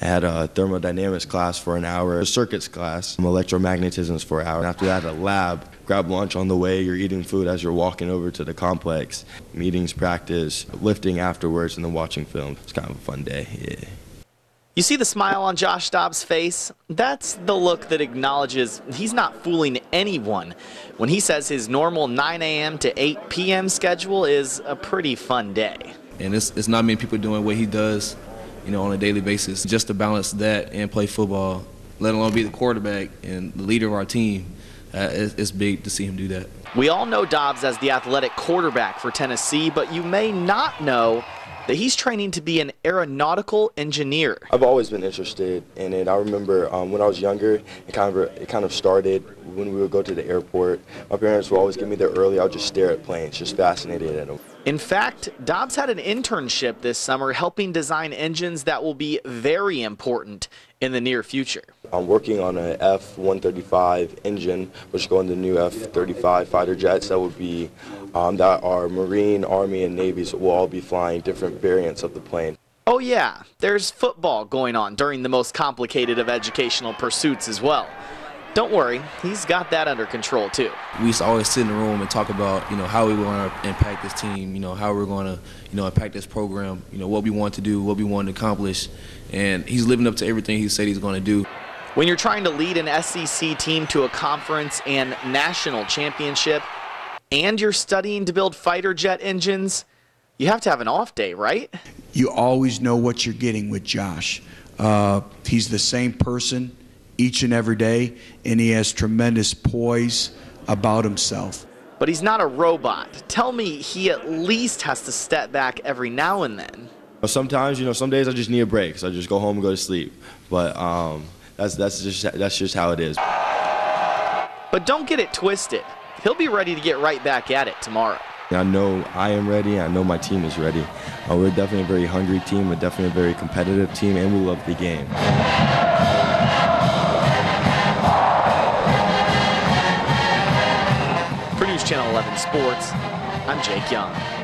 I had a thermodynamics class for an hour, a circuits class, some electromagnetisms for an hour. And after that, a lab. Grab lunch on the way. You're eating food as you're walking over to the complex. Meetings, practice, lifting afterwards, and then watching film. It's kind of a fun day. Yeah. You see the smile on Josh Dobbs' face? That's the look that acknowledges he's not fooling anyone when he says his normal 9 a.m. to 8 p.m. schedule is a pretty fun day. And it's, it's not many people doing what he does, you know, on a daily basis. Just to balance that and play football, let alone be the quarterback and the leader of our team, uh, it's, it's big to see him do that. We all know Dobbs as the athletic quarterback for Tennessee, but you may not know that he's training to be an aeronautical engineer. I've always been interested in it. I remember um, when I was younger, it kind of it kind of started when we would go to the airport. My parents would always get me there early. I would just stare at planes, just fascinated at them. In fact, Dobbs had an internship this summer helping design engines that will be very important in the near future. I'm working on an F-135 engine, which is going to the new F-35 fighter jets that would be um, that our Marine, Army, and Navies will all be flying different variants of the plane. Oh yeah, there's football going on during the most complicated of educational pursuits as well. Don't worry, he's got that under control too. We used to always sit in the room and talk about, you know, how we want to impact this team, you know, how we're going to, you know, impact this program, you know, what we want to do, what we want to accomplish, and he's living up to everything he said he's going to do. When you're trying to lead an SEC team to a conference and national championship, and you're studying to build fighter jet engines, you have to have an off day, right? You always know what you're getting with Josh. Uh, he's the same person each and every day, and he has tremendous poise about himself. But he's not a robot. Tell me he at least has to step back every now and then. Sometimes, you know, some days I just need a break, so I just go home and go to sleep. But um, that's that's just that's just how it is. But don't get it twisted. He'll be ready to get right back at it tomorrow. I know I am ready. I know my team is ready. Uh, we're definitely a very hungry team. We're definitely a very competitive team, and we love the game. News Channel 11 Sports, I'm Jake Young.